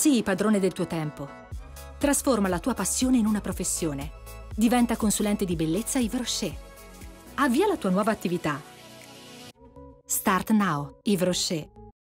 Sii padrone del tuo tempo. Trasforma la tua passione in una professione. Diventa consulente di bellezza Yves Rocher. Avvia la tua nuova attività. Start now, Yves Rocher.